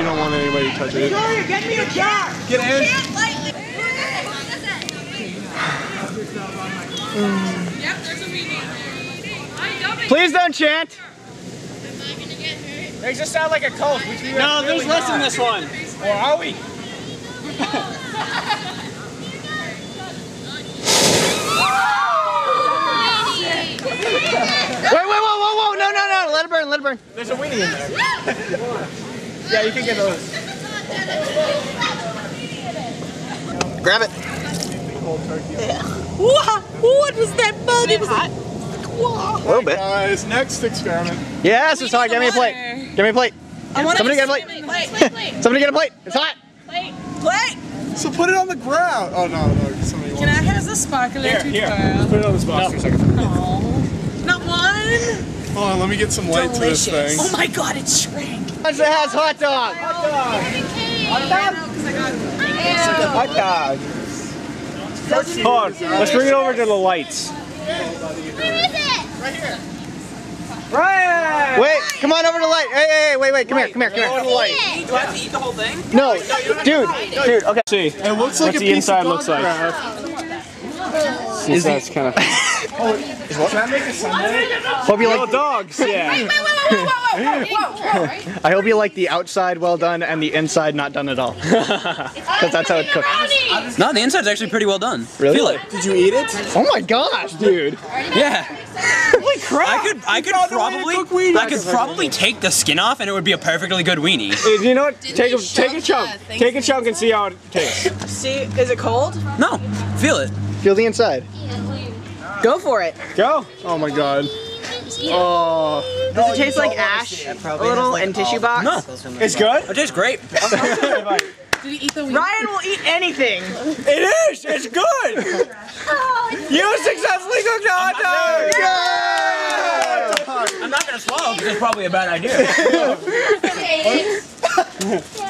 you don't want anybody to touch it. Get me a jar! Get in. Please don't chant. Makes us sound like a cult, which we No, there's less in this one. Or are we? Wait, wait, whoa, whoa, whoa, no, no, no, let it burn, let it burn. There's a weenie in there. yeah, you can get those. Grab it. What? What was that bug? It was hot. A little bit. Guys, next experiment. Yes, it's hot. Give me a plate. Give me a plate. I want Somebody get a plate. Plate, plate, plate. Somebody get a plate. It's hot. Plate. Plate. So put it on the ground. Oh no, no, somebody Can I have the sparkler Here, here. Put it on this box for a second. Not one. Hold on, let me get some light to this thing. Oh my god, it shrank. Lunch that has hot dog. Hot dog. Oh, hot dog. Hold on. Let's bring it over to the lights. Where is it? Right here. Ryan! Wait, come on over to the light. Hey, hey, hey, wait, wait, come here, come here, come here. the light. Do I have to eat the whole thing? No, dude, dude, okay. See. It looks like What's a the piece inside of looks like? autograph. Is that's kind of. Hope you Little like. dogs, yeah. I hope you like the outside well done and the inside not done at all. Because that's how it cooks. No, the inside's actually pretty well done. Really? Feel it. Did you eat it? Oh my gosh, dude. Yeah. Holy crap! I could, I could probably, I could probably take the skin off, and it would be a perfectly good weenie. You know what? Take a take a chunk. Take a chunk and see how it tastes. See, is it cold? No, feel it. Feel the inside. Go for it. Go. Oh my god. Oh. Does it taste like ash? A little and tissue box? No, It's good. it tastes great. Ryan will eat anything. It is. It's good. You successfully cooked a hot dog. I'm not gonna swallow because it's probably a bad idea.